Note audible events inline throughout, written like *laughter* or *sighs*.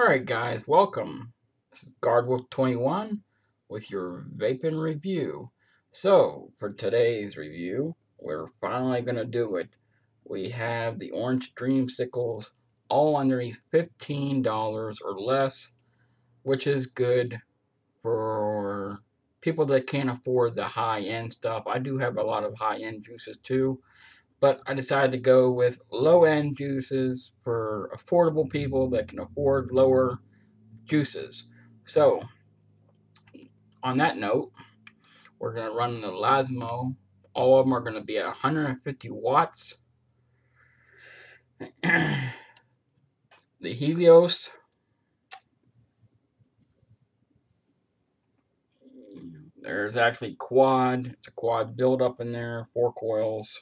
Alright guys, welcome. This is GuardWolf21 with your vaping review. So, for today's review, we're finally going to do it. We have the Orange Dreamsicles all underneath $15 or less, which is good for people that can't afford the high-end stuff. I do have a lot of high-end juices too, but I decided to go with low-end juices for affordable people that can afford lower juices. So, on that note, we're going to run the Lasmo. All of them are going to be at 150 watts. *clears throat* the Helios. There's actually quad. It's a quad build up in there, four coils.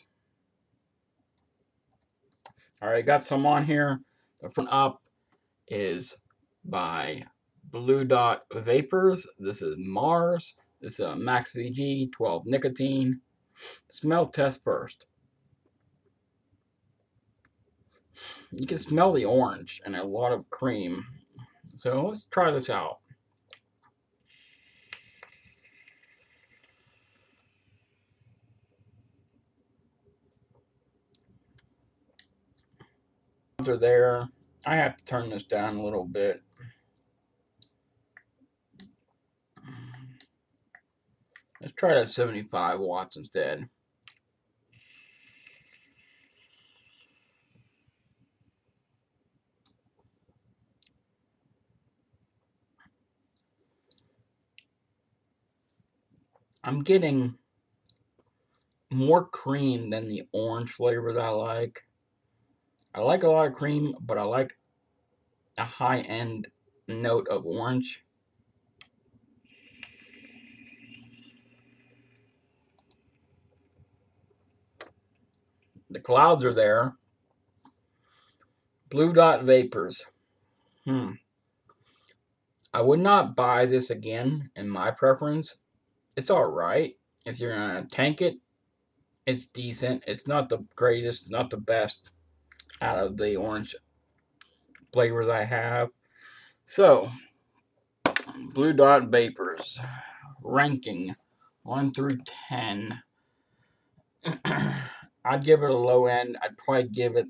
Alright, got some on here. The front up is by Blue Dot Vapors. This is Mars. This is a Max VG 12 nicotine. Smell test first. You can smell the orange and a lot of cream. So let's try this out. Are there. I have to turn this down a little bit. Let's try that 75 watts instead. I'm getting more cream than the orange flavor that I like. I like a lot of cream, but I like a high-end note of orange. The clouds are there. Blue dot vapors. Hmm. I would not buy this again in my preference. It's alright. If you're going to tank it, it's decent. It's not the greatest, not the best out of the orange flavors I have. So, Blue Dot Vapors, ranking 1 through 10. *clears throat* I'd give it a low end. I'd probably give it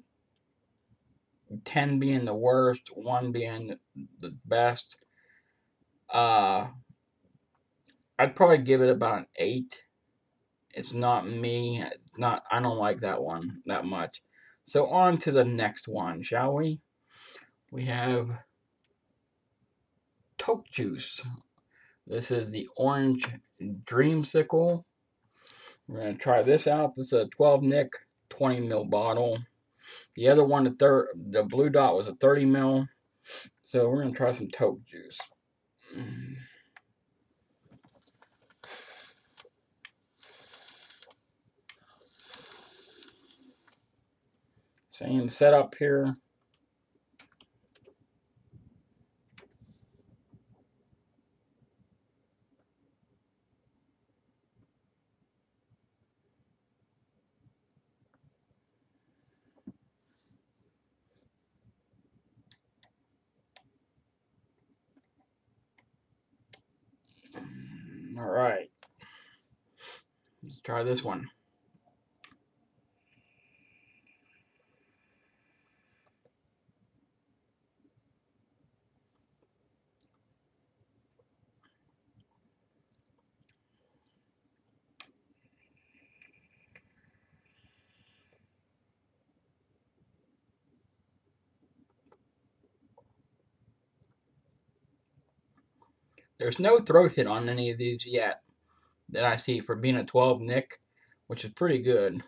10 being the worst, 1 being the best. Uh, I'd probably give it about an 8. It's not me. It's not. I don't like that one that much. So on to the next one, shall we? We have Toke Juice. This is the Orange Dreamsicle. We're going to try this out. This is a 12 Nick 20 mil bottle. The other one, the, the blue dot, was a 30 mil. So we're going to try some Toke Juice. Same setup here. All right. Let's try this one. There's no throat hit on any of these yet that I see for being a 12 Nick, which is pretty good.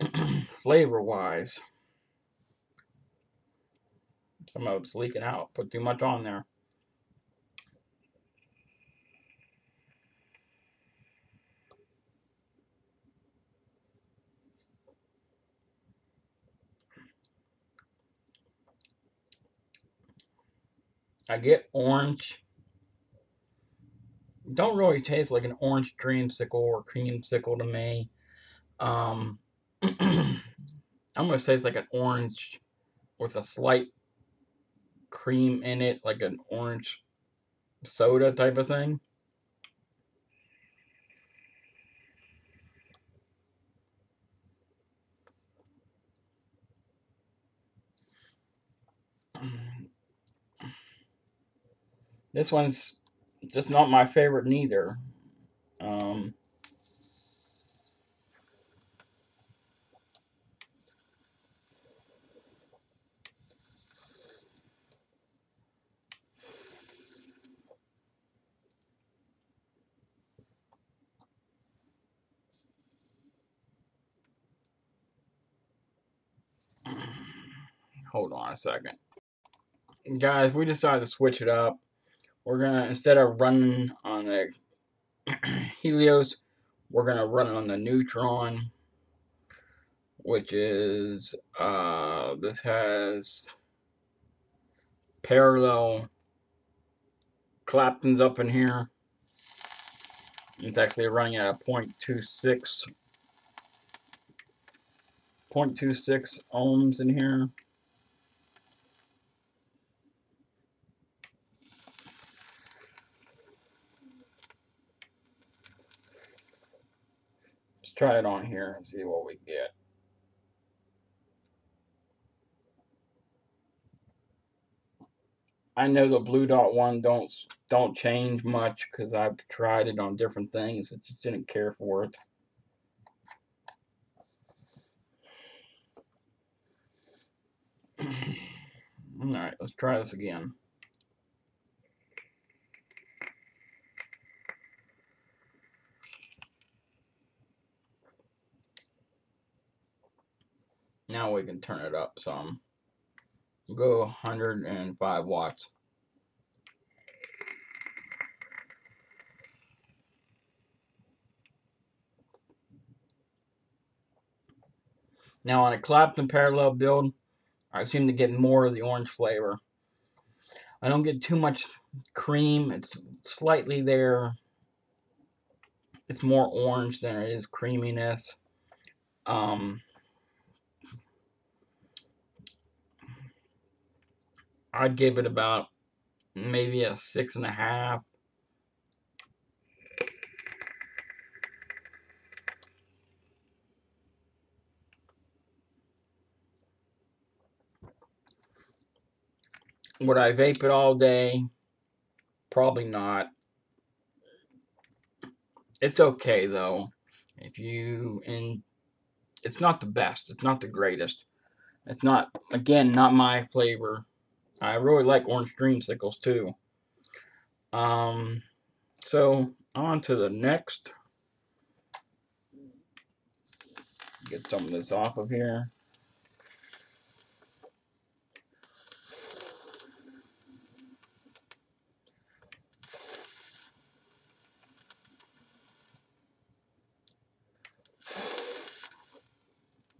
*clears throat* Flavor-wise. Some of it's leaking out. Put too much on there. I get orange. Don't really taste like an orange dreamsicle or creamsicle to me. Um, *clears throat* I'm to say it's like an orange with a slight cream in it, like an orange soda type of thing. This one's just not my favorite neither. Um, hold on a second. Guys, we decided to switch it up. We're gonna, instead of running on the *clears throat* Helios, we're gonna run on the Neutron, which is, uh, this has parallel Claptons up in here. It's actually running at a 0.26 0.26 ohms in here. Try it on here and see what we get. I know the blue dot one don't don't change much because I've tried it on different things. I just didn't care for it. *clears throat* Alright, let's try this again. Now we can turn it up some. Go 105 watts. Now on a Clapton parallel build, I seem to get more of the orange flavor. I don't get too much cream. It's slightly there. It's more orange than it is creaminess. Um, I'd give it about maybe a six and a half. Would I vape it all day? Probably not. It's okay though. If you and it's not the best. It's not the greatest. It's not again not my flavor. I really like orange dreamsicles too. Um, so on to the next. Get some of this off of here.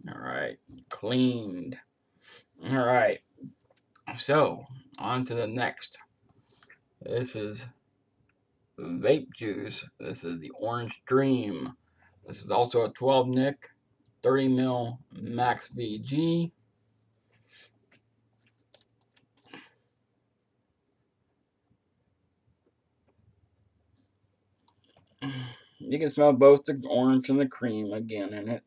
All right, cleaned. All right. So, on to the next. This is VapeJoose. This is the Orange Dream. This is also a 12 nic, 30 mil max VG. You can smell both the orange and the cream again in it.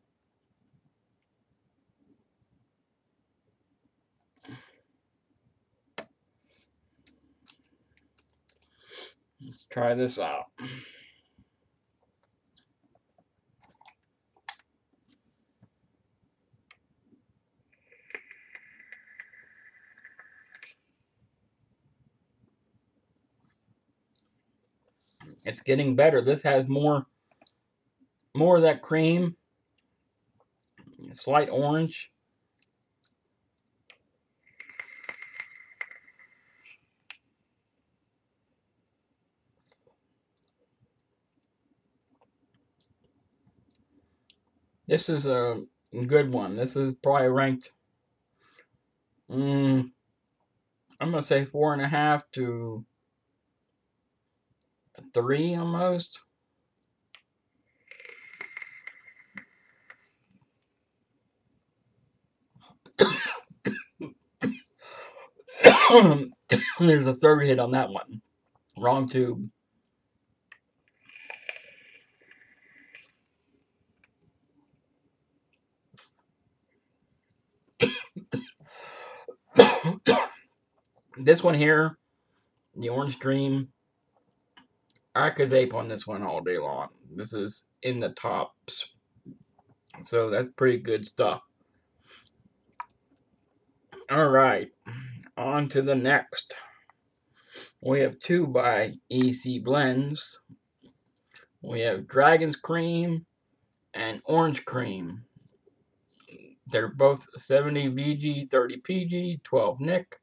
Let's try this out. It's getting better. This has more more of that cream, slight orange. This is a good one. This is probably ranked, mm, I'm to say four and a half to three almost. *coughs* There's a third hit on that one. Wrong tube. This one here, the Orange Dream, I could vape on this one all day long. This is in the tops. So that's pretty good stuff. Alright, on to the next. We have two by EC Blends. We have Dragon's Cream and Orange Cream. They're both 70 VG, 30 PG, 12 Nic,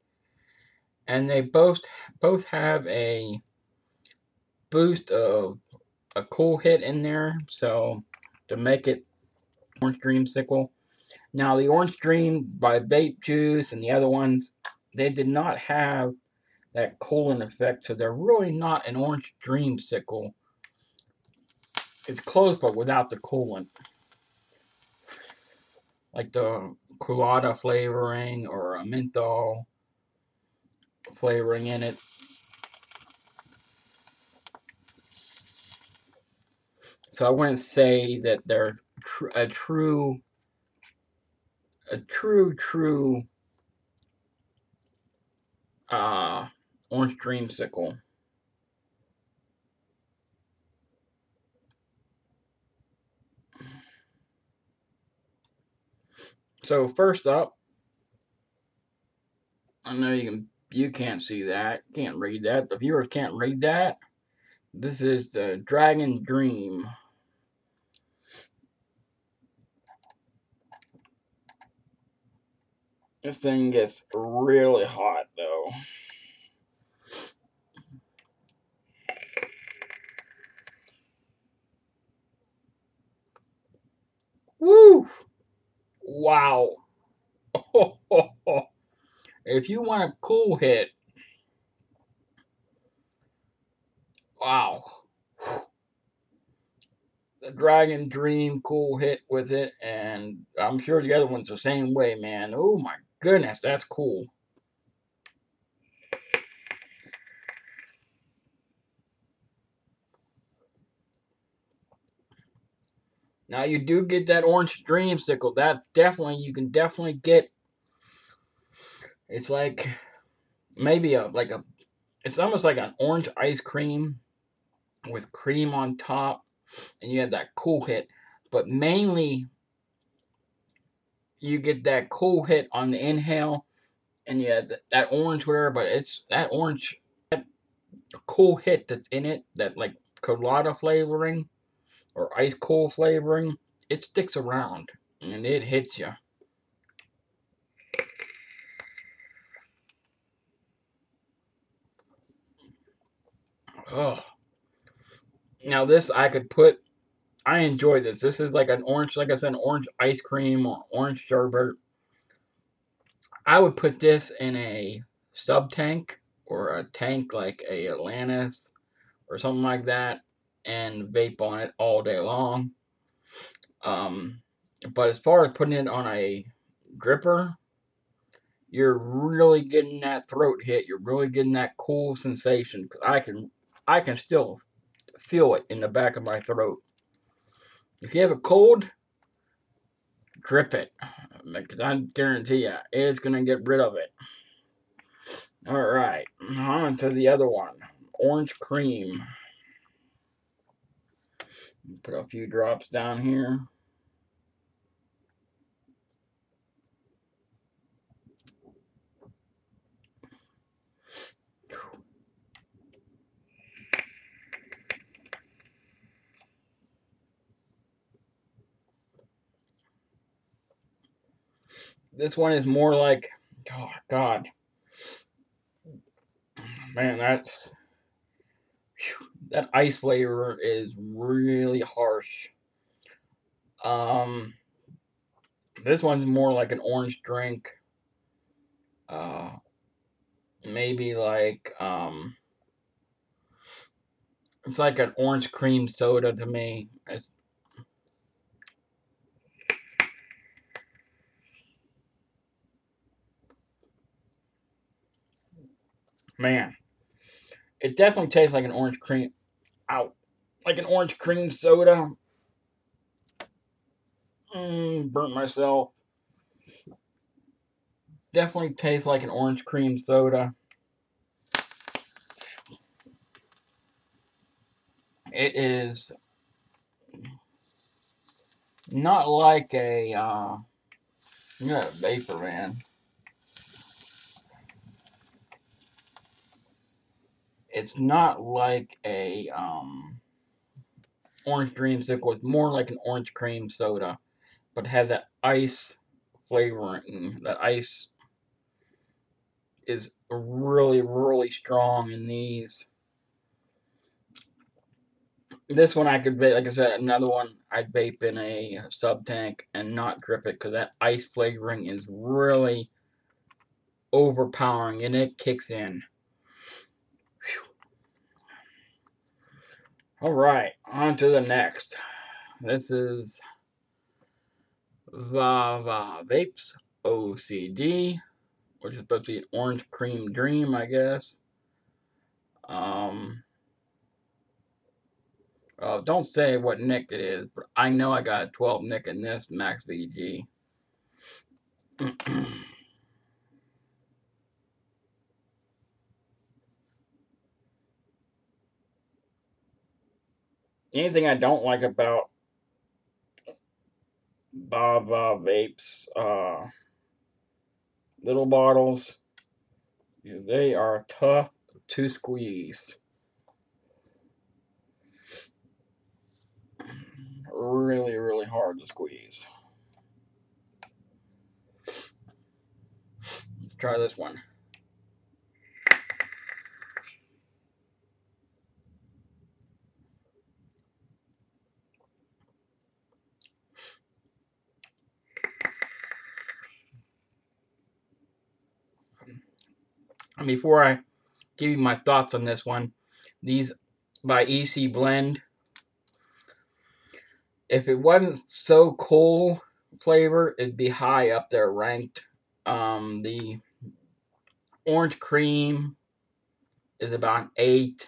and they both both have a boost of a cool hit in there, so to make it Orange dream Dreamsicle. Now the Orange Dream by VapeJoose and the other ones, they did not have that coolant effect, so they're really not an Orange dream Dreamsicle. It's close, but without the coolant like the koolada flavoring or a menthol flavoring in it. So I wouldn't say that they're tr a true, a true, true uh, orange dreamsicle. So first up, I know you can you can't see that, can't read that. The viewers can't read that. This is the Dragon Dream. This thing gets really hot though. Woo! Wow. *laughs* if you want a cool hit, wow. *sighs* The Dragon Dream cool hit with it, and I'm sure the other one's the same way, man. Oh my goodness, that's cool. Now you do get that orange Dream dreamsicle. That definitely you can definitely get. It's like maybe a like a. It's almost like an orange ice cream with cream on top, and you have that cool hit. But mainly, you get that cool hit on the inhale, and you have that orange whatever. But it's that orange, that cool hit that's in it. That like koolada flavoring or ice cold flavoring, it sticks around and it hits you. Oh. Now this I could put I enjoy this. This is like an orange, like I said, orange ice cream or orange sherbet. I would put this in a sub tank or a tank like a Atlantis or something like that and vape on it all day long. Um, but as far as putting it on a dripper, you're really getting that throat hit. You're really getting that cool sensation. I can, I can still feel it in the back of my throat. If you have a cold, drip it. Because I guarantee you, it's going to get rid of it. Alright, on to the other one. Orange cream. Put a few drops down here. This one is more like, oh God, man, that's whew, that ice flavor is really harsh. Um, this one's more like an orange drink. Uh, maybe like um, it's like an orange cream soda to me. It's, Man, it definitely tastes like an orange cream. Out. Like an orange cream soda. Mmm, burnt myself. Definitely tastes like an orange cream soda. It is not like a, uh, a vapor, man. It's not like a, um, orange dreamsicle. It's more like an orange cream soda, but has that ice flavoring. That ice is really, really strong in these. This one I could vape, like I said, another one I'd vape in a sub tank and not drip it because that ice flavoring is really overpowering and it kicks in. Alright, on to the next. This is Vava Vapes OCD, which is supposed to be an orange cream dream, I guess. Um, uh, don't say what nick it is, but I know I got 12 nick in this Max VG. *clears throat* Anything I don't like about Vava Vapes uh, little bottles is they are tough to squeeze. really, really hard to squeeze. Let's try this one. And before I give you my thoughts on this one, these by EC Blend if it wasn't so cool flavor, it'd be high up there ranked. Um, the orange cream is about eight.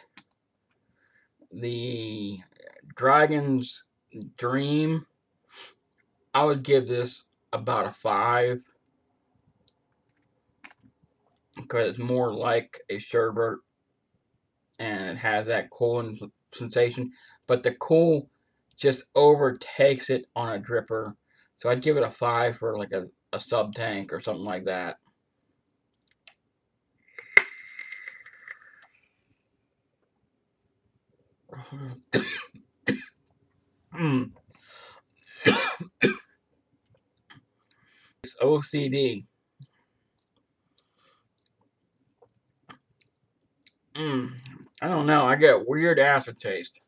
The Dragon's Dream, I would give this about a five because it's more like a sherbet and it has that cooling sensation. But the cool just overtakes it on a dripper. So I'd give it a 5 for like a, a sub tank or something like that. *coughs* it's OCD. Mm. I don't know. I get weird acid taste.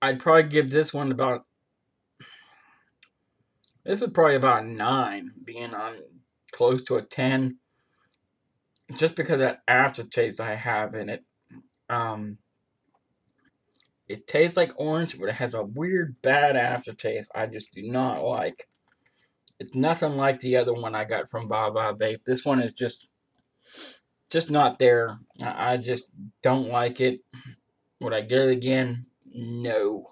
I'd probably give this one about. This is probably about nine, being on close to a ten. Just because that aftertaste I have in it. Um, it tastes like orange, but it has a weird bad aftertaste I just do not like. It's nothing like the other one I got from Vava Vape. This one is just just not there. I just don't like it. Would I get it again? No.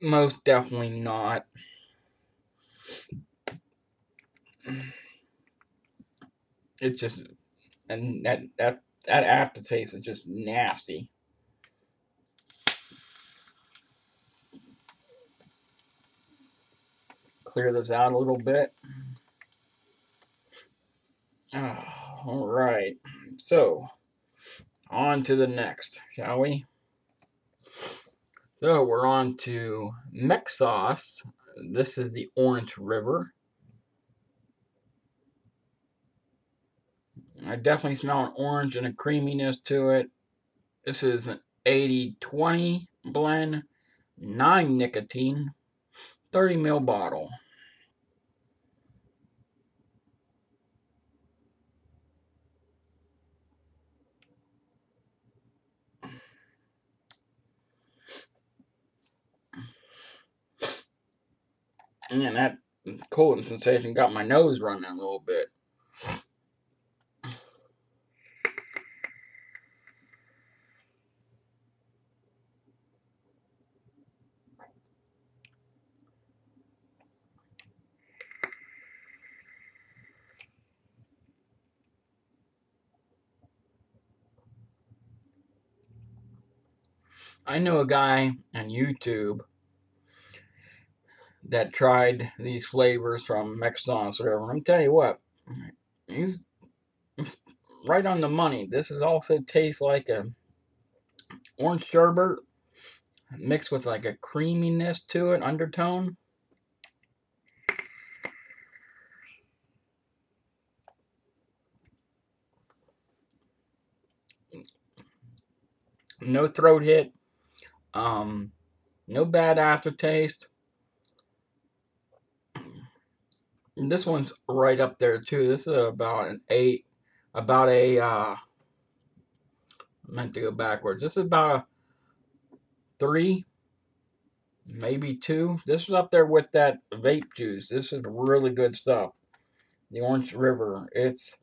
Most definitely not. It's just, and that that that aftertaste is just nasty. Clear this out a little bit. Oh, all right, so on to the next, shall we? So we're on to Mechsauce. This is the Orange River. I definitely smell an orange and a creaminess to it. This is an 80-20 blend, 9 nicotine, 30 ml bottle. And that cooling sensation got my nose running a little bit. I know a guy on YouTube that tried these flavors from McDonald's, whatever. I'm telling you what, he's right on the money. This is also tastes like a orange sherbet mixed with like a creaminess to it, undertone. No throat hit. Um, no bad aftertaste. This one's right up there too. This is about an eight, about a. Uh, meant to go backwards. This is about a three, maybe two. This is up there with that VapeJoose. This is really good stuff. The Orange River. It's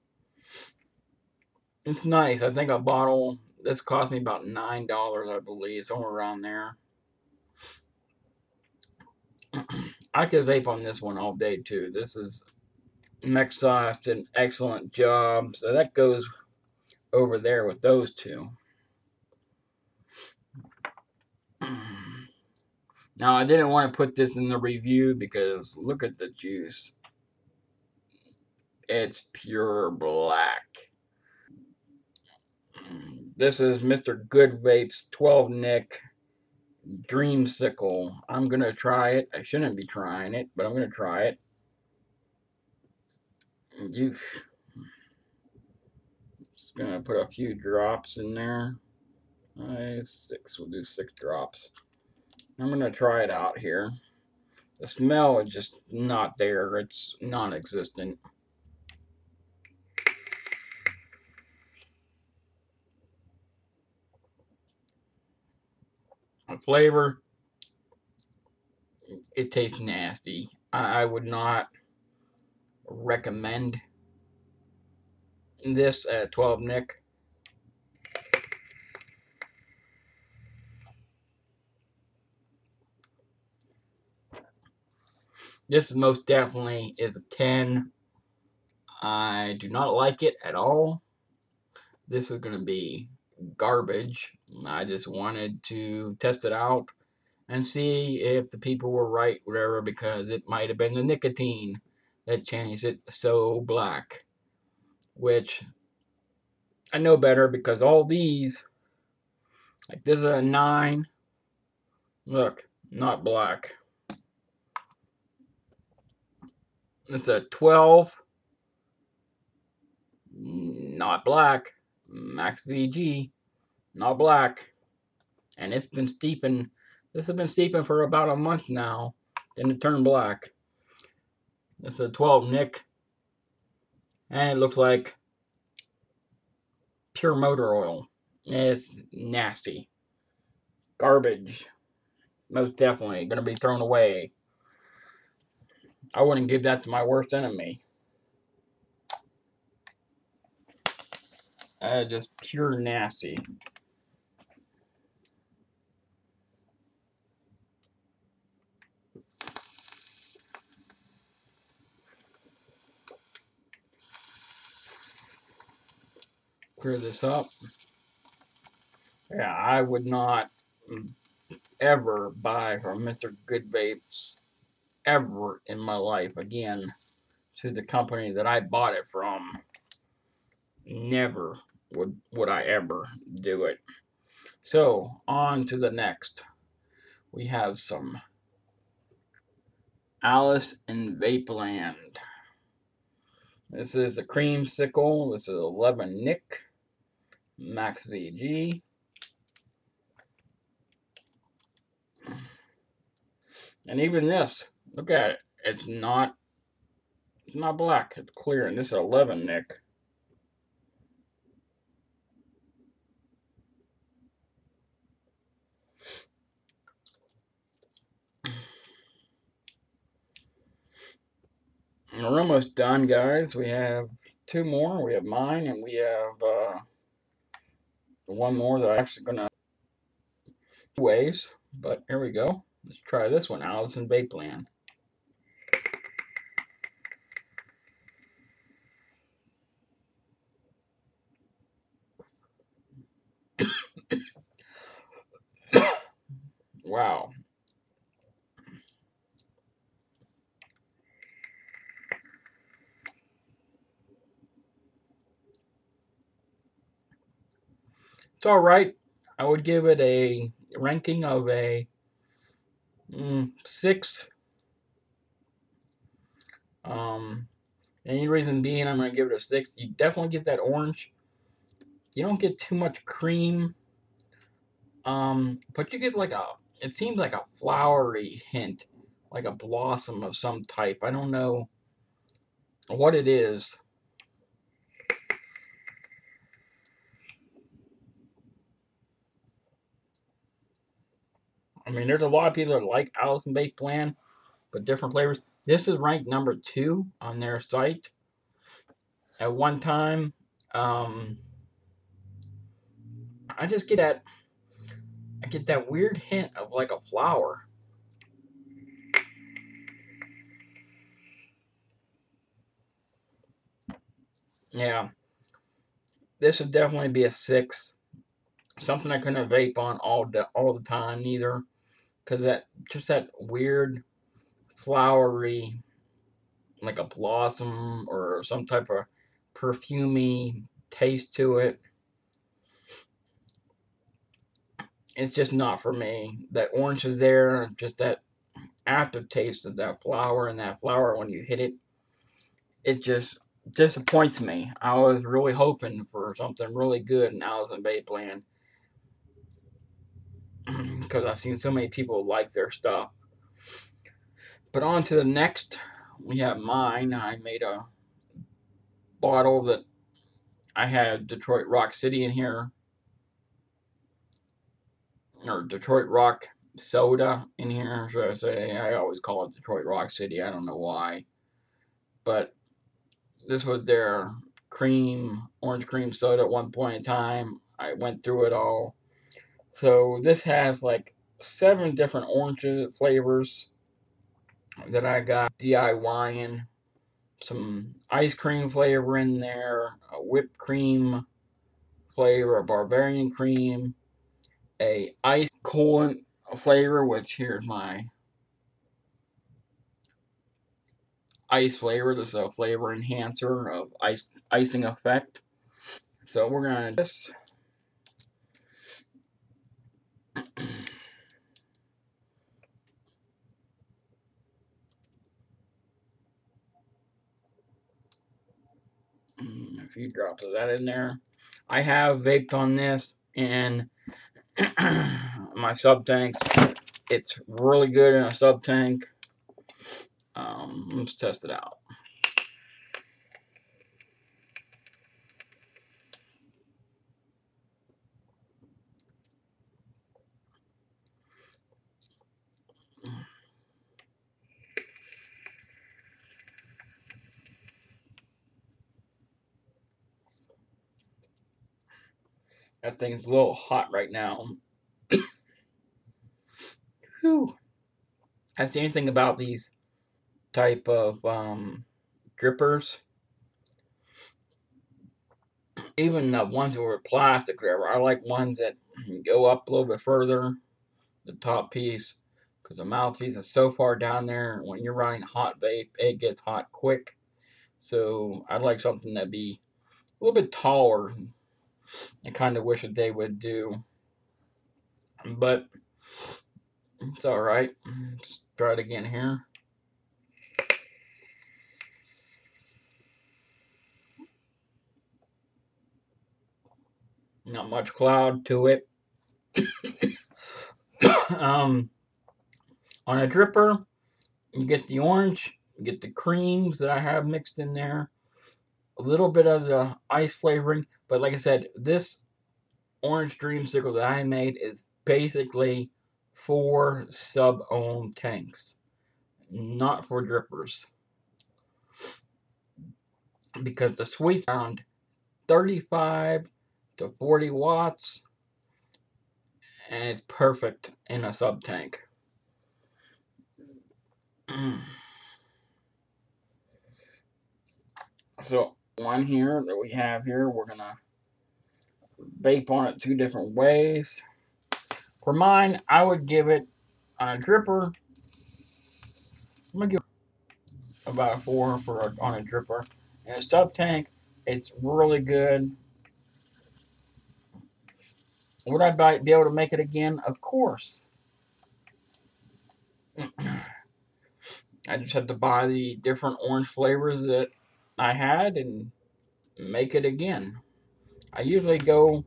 it's nice. I think a bottle this cost me about nine dollars, I believe, somewhere around there. *clears throat* I could vape on this one all day too. This is Mechsauce did an excellent job, so that goes over there with those two. Now I didn't want to put this in the review because look at the juice. It's pure black. This is Mr. Good Vape's 12 Nick Dreamsicle. I'm going to try it. I shouldn't be trying it, but I'm going to try it. Just going to put a few drops in there. Five, six. We'll do six drops. I'm going to try it out here. The smell is just not there. It's non-existent. Flavor, it tastes nasty. I, I would not recommend this at 12 Nick. This most definitely is a 10. I do not like it at all. This is going to be garbage. I just wanted to test it out and see if the people were right, whatever, because it might have been the nicotine that changed it so black. Which I know better because all these, like this is a 9. Look, not black. It's a 12. Not black. Max VG, not black. And it's been steeping, this has been steeping for about a month now. Then it turned black. It's a 12 Nick. And it looks like pure motor oil. It's nasty. Garbage. Most definitely. Gonna be thrown away. I wouldn't give that to my worst enemy. Uh, just pure nasty. Clear this up. Yeah, I would not ever buy from Mr. Good Vapes ever in my life again to the company that I bought it from. Never would would I ever do it. So on to the next. We have some Alice in Vapeland. This is a creamsicle. This is 11 Nick. Max VG. And even this, look at it. It's not it's not black, it's clear, and this is 11 Nick. We're almost done, guys. We have two more. We have mine, and we have uh, one more that I'm actually gonna ways. But here we go. Let's try this one, Alice in Vapeland. *coughs* Wow. It's all right. I would give it a ranking of a mm, six. Um, any reason being, I'm gonna give it a six. You definitely get that orange. You don't get too much cream. Um, but you get like a. It seems like a flowery hint, like a blossom of some type. I don't know what it is. I mean, there's a lot of people that like Alice in Vapeland, but different flavors. This is ranked number two on their site. At one time, um, I just get that. I get that weird hint of like a flower. Yeah, this would definitely be a six. Something I couldn't vape on all the all the time either, because that just that weird flowery, like a blossom or some type of perfumy taste to it. It's just not for me. That orange is there, just that aftertaste of that flower and that flower when you hit it, it just disappoints me. I was really hoping for something really good in Alice in Vapeland *clears throat* because I've seen so many people like their stuff. But on to the next, we have mine. I made a bottle that I had Detroit Rock City in here, or Detroit Rock Soda in here. So I say I always call it Detroit Rock City. I don't know why, but this was their cream, orange cream soda at one point in time. I went through it all. So this has like seven different orange flavors that I got DIYing. Some ice cream flavor in there, a whipped cream flavor, a Bavarian cream, a ice coolant flavor, which here's my ice flavor. This is a flavor enhancer of ice icing effect. So we're gonna just a few drops of that in there. I have vaped on this in *clears throat* my sub tanks. It's really good in a sub tank. Um, let's test it out. That thing's a little hot right now. *coughs* Whew. That's the only thing about these type of um, drippers. Even the ones that were plastic, whatever. I like ones that go up a little bit further, the top piece, because the mouthpiece is so far down there. When you're running hot vape, it gets hot quick. So I'd like something that be a little bit taller. I kind of wish that they would do, but it's all right. Let's try it again here. Not much cloud to it. *coughs* um, on a dripper, you get the orange, you get the creams that I have mixed in there, a little bit of the ice flavoring. But like I said, this orange dreamsicle that I made is basically for sub-ohm tanks, not for drippers. because the sweet's around 35 to 40 watts and it's perfect in a sub tank. *clears throat* so one here that we have here, we're gonna vape on it two different ways. For mine, I would give it on a dripper. I'm gonna give about four for a, on a dripper. In a sub tank, it's really good. Would I be able to make it again? Of course. *clears throat* I just had to buy the different orange flavors that I had and make it again. I usually go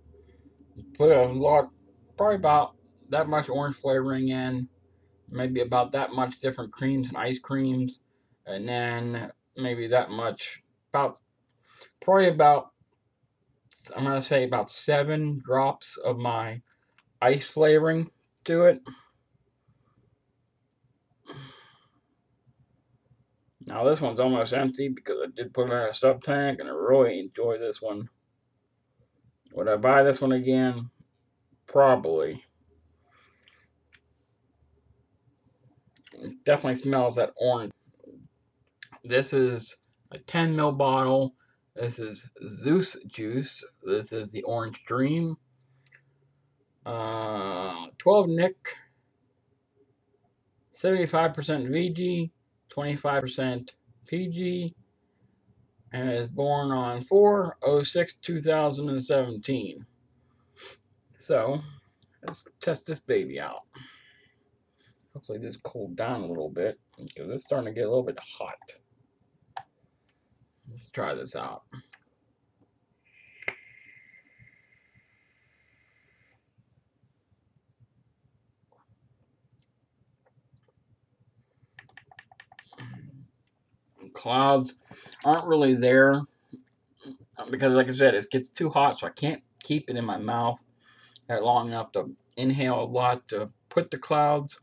put a lot, probably about that much orange flavoring in, maybe about that much different creams and ice creams, and then maybe that much, about, probably about, I'm going to say about seven drops of my ice flavoring to it. Now this one's almost empty because I did put it in a sub tank and I really enjoy this one. Would I buy this one again? Probably. It definitely smells that orange. This is a 10 ml bottle. This is Zeus juice. This is the Orange Dream. Uh, 12 Nick. 75% VG. 25% PG, and is born on 4 06 2017. So, let's test this baby out. Hopefully, this cooled down a little bit because it's starting to get a little bit hot. Let's try this out. Clouds aren't really there uh, because, like I said, it gets too hot, so I can't keep it in my mouth that long enough to inhale a lot to put the clouds.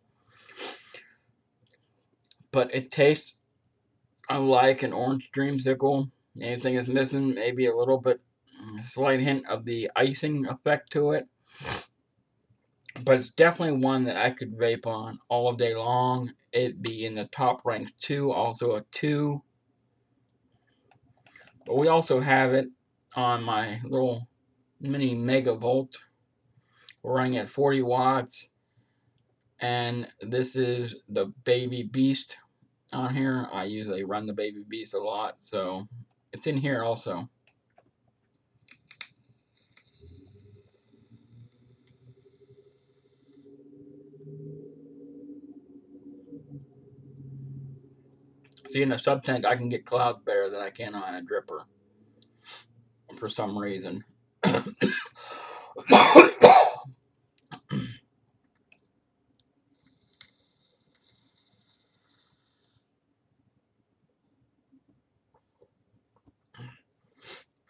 But it tastes like an orange dreamsicle. Anything is missing, maybe a little bit, a slight hint of the icing effect to it. But it's definitely one that I could vape on all day long. It'd be in the top rank two, also a two. But we also have it on my little mini Megavolt We're running at 40 watts. And this is the Baby Beast on here. I usually run the Baby Beast a lot, so it's in here also. See, in a sub tank, I can get clouds better than I can on a dripper. For some reason. *coughs*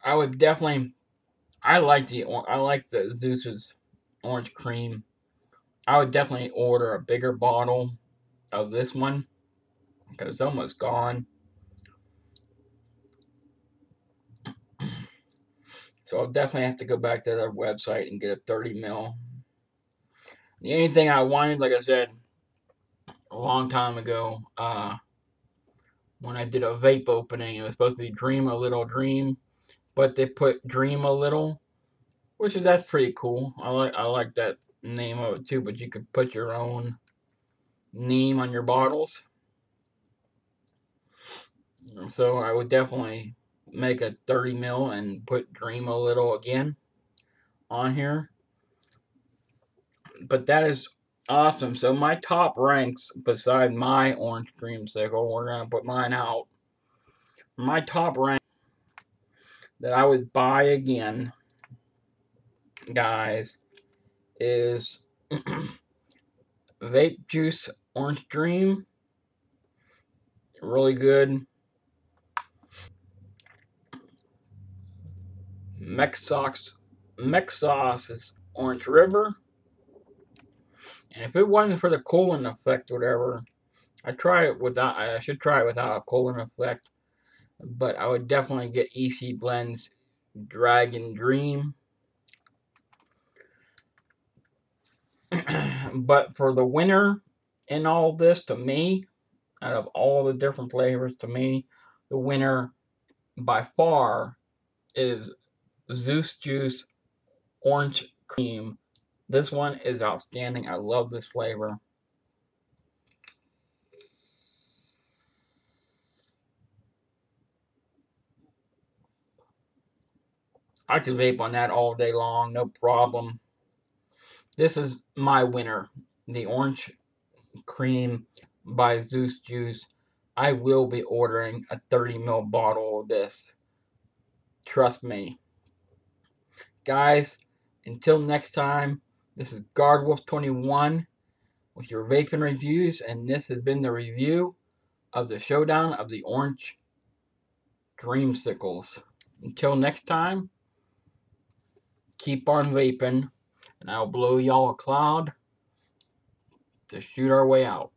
I would definitely. I like the I like the Zeus's orange cream. I would definitely order a bigger bottle of this one because it's almost gone. So I'll definitely have to go back to their website and get a 30 mil. The only thing I wanted, like I said, a long time ago, uh, when I did a vape opening, it was supposed to be Dream a Little Dream, but they put Dream a Little, which is that's pretty cool. I like I like that name of it too. But you could put your own name on your bottles. So I would definitely make a 30 mil and put Dream a little again on here. But that is awesome. So my top ranks beside my Orange Dream Dreamsicle, we're going to put mine out. My top rank that I would buy again, guys, is *clears throat* VapeJoose Orange Dream. Really good. Mechsauce, Mechsauce's Orange River. And if it wasn't for the cooling effect, whatever, I try it without. I should try it without a cooling effect. but I would definitely get EC Blends Dragon Dream. *clears throat* but for the winner in all this, to me, out of all the different flavors, to me, the winner by far is Zeus Juice Orange Cream. This one is outstanding. I love this flavor. I could vape on that all day long, no problem. This is my winner, the orange cream by Zeus Juice. I will be ordering a 30 ml bottle of this. Trust me. Guys, until next time, this is GuardWolf21 with your vaping reviews, and this has been the review of the showdown of the orange dreamsicles. Until next time, keep on vaping, and I'll blow y'all a cloud to shoot our way out.